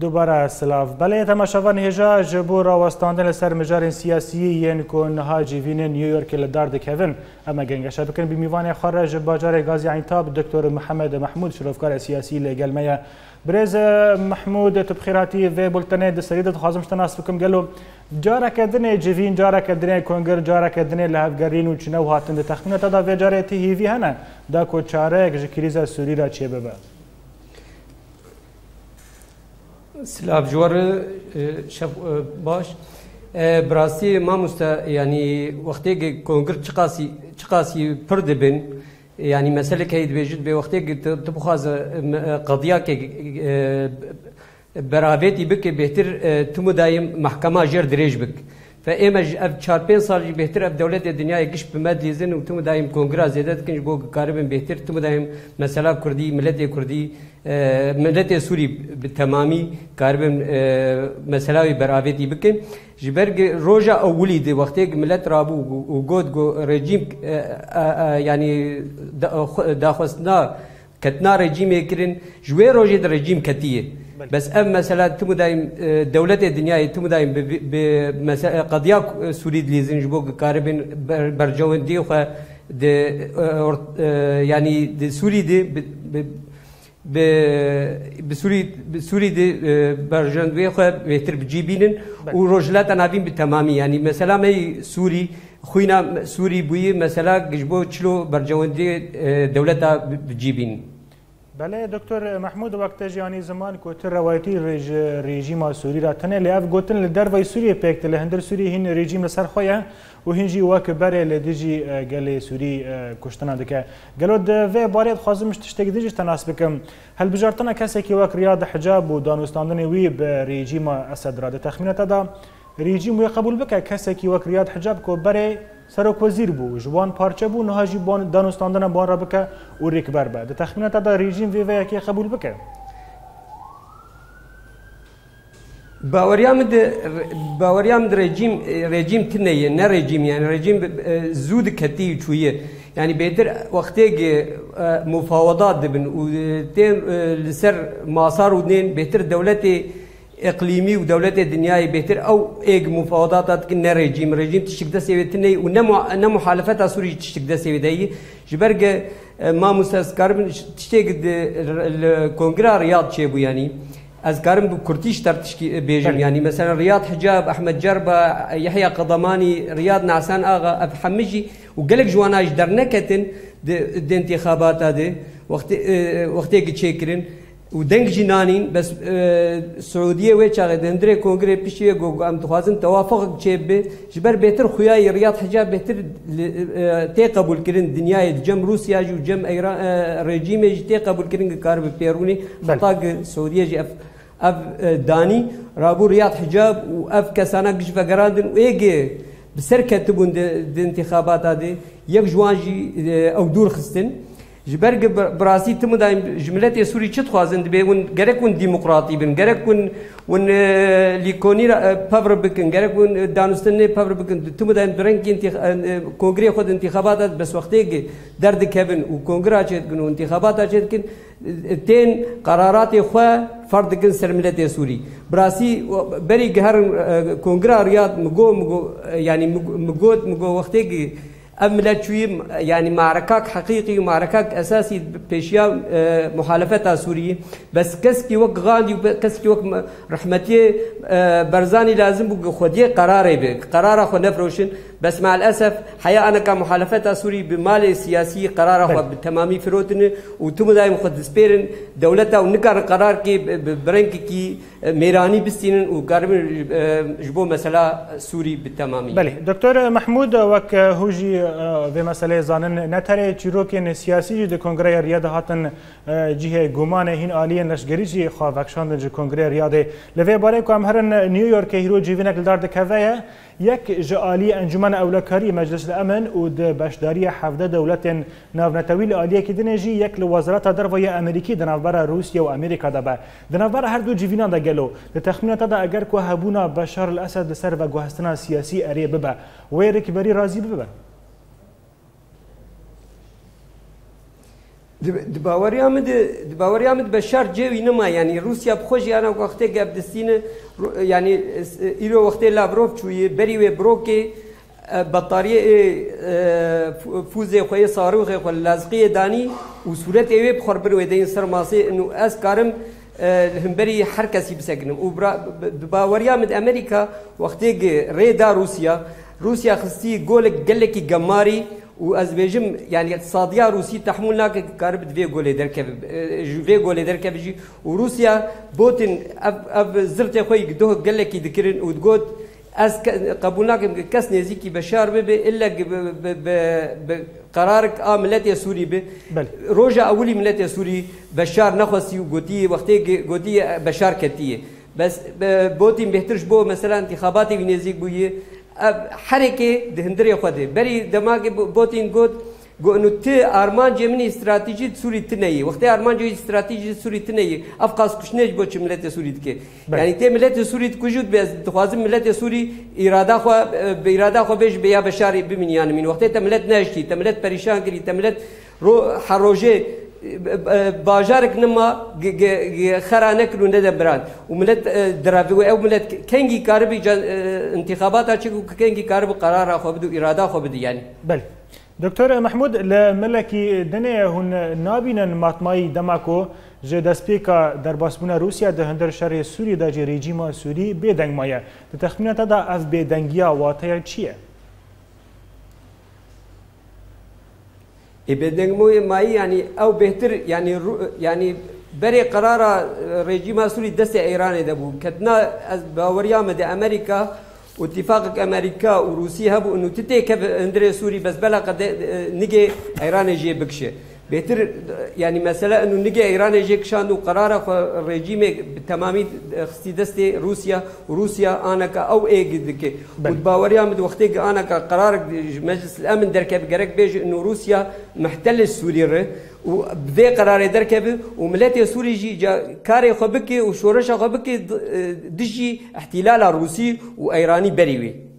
دوباره سلاف بله تماشاوان هجا جبو راوستاندن لسر مجار سیاسی ین کن ها جیوین نیویورک لدار دکوین اما گنگشه بکن بمیوان خارج باجار گازی عینتاب دکتور محمد محمود شرفکار سیاسی لگل میا برز محمود تبخیراتی و بلتنه دسریدت خازم شتناس بکم گلو جارا کردن جوین جارا کردن کنگر جارا کردن لهفگرین و چنو هاتن ده تخمینه تا دا ویجاره تیهیوی هنه دا کوچاره اگه کریزا سوری را چه ببه سلابجوار شف باش براستی ما مست یعنی وقتی که کنگر چقاسی چقاسی پر دبن یعنی مسئله که اید بیجید به وقتی که تو بخواز قضیه که براویتی بک بهتر تو مدایم محکمه جر دریج بک فاما اف چار پنج سال جی بهتر اف دولت دنیا گش به مد لیزن و تم دایم کنگره زیاده کن بو کاربن بهتر تم دایم مثلا کردی ملت کردی ملت سوری به تمامی کاربن مثلا براویتی بکن جبر روزا اولی دی وقتی ملت رابو و گود گو رژیم یعنی داخواستنا کتنا رژیم کرن جوی روزی در رژیم کتیه بس ام مثلا تمو دايم دولت دنياي تمو دايم مثلا قضيه سوريد لي زنجبو كاربن برجون دي خو د يعني د سوري دي ب بسوري بسوري دي برجند وي خو بهتر بجيبينن وروجلات انافين بالتمامي يعني مثلا مي سوري خوينا سوري بوي مثلا جبو تشلو برجوندي دولتا بجيبين بله دکتر محمود وقت یعنی زمان کو تر روایتی رژ رژیم سوری را تنه لیاف گوتن لدر وی سوریه پکت له هندر سوری هین رژیم لسر خویا و هینجی واک بره لدجی گله سوری کشتنه دکه گلو د و باریت خازم تشتگ دجی تناسب کم هل بجارتنه کسی کی واک ریاض حجاب و دانوستاندن وی به رژیم اسد را د تخمینه تدا رژیم وی قبول بک کسی کی واک ریاض حجاب کو بره سرکوزیر بو جوان پارچه بو نها جی بان دانستاندن بان را بکه و ریکبر به ده تخمینات دا رژیم وی وی یکی قبول بکه باوریام د باوریام د رژیم رژیم تنه نه رژیم یعنی رژیم زود کتی چویه یعنی بهتر وقتی که مفاوضات دبن و تن لسر ماسار و دین بهتر دولتی اقليمي ودولات الدنيا بهتر او ايج مفاوضات كنا ريجيم ريجيم تشكدا دا سيبتني ونمو نمو حالفات سوري تشكدا دا سيبتي جبرق آه، ما مستس كارم تشتيك الكونغرا رياض شيبو يعني أذكرم بكرتيش ترتشكي بيجم يعني مثلا رياض حجاب احمد جربه يحيى قضماني رياض نعسان اغا اب حمجي وقالك جواناج درنكتن دي, دي انتخابات هذه وقت آه، وقتك تشيكرن û deng jî nanîn bes Siûdiyê wê çaxê di hindirê kongrê piştî got em dixwazin tewafiq çêbibe ji ber bêtir xuyayê Riyad Hica bêtir tê qebûlkirin dinyayê cem Rûsya jî û cem rejîmê jî tê qebûlkirin gikar bi Pêrûnê heta Siûdiyê jî ev ev danî rabû Riyad Hicab û ev kesana ji vegerandin û êgê bi ser ketibûn di intixabata de yek ji wan jî ew dûr xistin. ji ber birasî timî da ji Sûrî çi dixwazin dibe hûn gerek hûn demokratî bin, gerek hûn hûn e, lîkonî e, pevr bikin, gerek hûn e, danûstinê pevr bikin. Timî da direngî kongrê xwe întîxebata beswextê derdikevin û kongra çê dikin û întîxebata çê dikin tên qeraratê xwe far dikin ser miletê Sûrî. Birasî berî giherin kongra riyad migo migo yani migot migo wextê ام لچوی یعنی معرکه حقیقی و معرکه اساسی پیشیا مخالفت سوریه بس کس کی وک غاندی و کس کی وک رحمتی برزانی لازم بو خودی قراره به قراره خو نفروشن بس مع الأسف حقيقة كمحالفتها سوري بمال السياسي قرارها هو بالتمامي فروتن وتم دائما خد سبيرن دولتها ونكر قرار كي برنك كي ميراني بستينن وقاربن جبو مسألة سوري بالتمامي بله دكتور محمود وك هوجي في مسألة زانن نتري چروكين سياسي دي كونغري رياد هاتن جهه گومان هين آلية نشگري جي خواهد اكشاندن جي كونغري رياد لفه باره كو هم هرن نيويورك هيرو جيوينك لدار دكوه یک جالی انجمن اولکاری مجلس الامن او د بشداری 17 دولت ناونتوی لالیه کې د نجی یک له وزارت دروي امریکي د نوبره روسیا او امریکا دبه د نوبره هر دو جیوینا د ګلو د تخمینات د اگر کو هبونه بشار الاسد سر و ګوهستنا سیاسي اریبه و رکبری راضی به د باوری آمد د باوری آمد بشار جوی نما یعنی روسیا بخوش یعنی وقتی گب دستینه یعنی ایرو وقتی لابروف چویه بری و بروکی بطاريه فوزي خوي صاروخ خو لازقي داني او صورت اوي بخور بر ودين سر ماسي انه اس كارم همبري حركسي بسجنم او باوريا من امريكا وقتي ريدا روسيا روسيا خستي جولك قلكي جماري و از بێژم یعنی سادیا روسی تحمل ناکە کار بێ گۆلێ دەرکەێ گۆلێ دەرکەبژی و رووسیا بۆتن زرتێ خۆی دۆ گەلێکی دکردن و گوت ئەس قبول ناکەم کەس نێزیکی بەشار ببێ ئللا قرارك آ ملت سوري به روجا اولي ملت سوري بشار نخوسي وقوتي وقتي قوتي بشار كتيه بس بوتين بهترش بو مثلا انتخابات في نزيك بويه Hereke dihindire xwedê berî demagê botên got گونو تی ارمان جمنی استراتیجی سوری تنهی وقتی ارمان جو استراتیجی سوری تنهی افقاس کشنج بو چه ملت سوری دکه یعنی تی ملت سوری کجود بیز تخوازم ملت سوری اراده خو به اراده خو بهش بیا بشاری بمن یعنی من وقتی تی ملت نشتی تی ملت پریشان کردی تی ملت رو حروجه باجارك نما خرا نكلو ندى بران وملت درافي او ملت كنجي كاربي انتخاباتها تشيكو كنجي كاربي قرار اخو بدو اراده اخو بدو يعني بل دكتور محمود لملكي دنيا هن نابين ماتماي دماكو جه دسپیکا در باسبون روسیا ده هندر شر سوری ده رژیم سوری بدنگ مایه ده تخمینات ده اف بدنگی واته چیه؟ بدنگموی مایی یعنی او بهتر یعنی رو یعنی بری قرار رژیم سوری دست ایران ده بو کتنا از باوریام ده امریکا اتفاق امریکا و روسیه هبو انو تتی که اندر سوری بس بلا قد نگه ایران جی بکشه بهتر يعني مثلا انه نجي ايران يجيك شان وقرار الرجيم بتمامي خستي دستي روسيا وروسيا انا او اي دك وتباوريا مد وقتي انا قرار مجلس الامن دركب جرك بيج انه روسيا محتل سوريا وبذي قرار دركب وملاتي سوري جي جا كاري خبكي وشورشا خبكي دجي احتلال روسي وايراني بريوي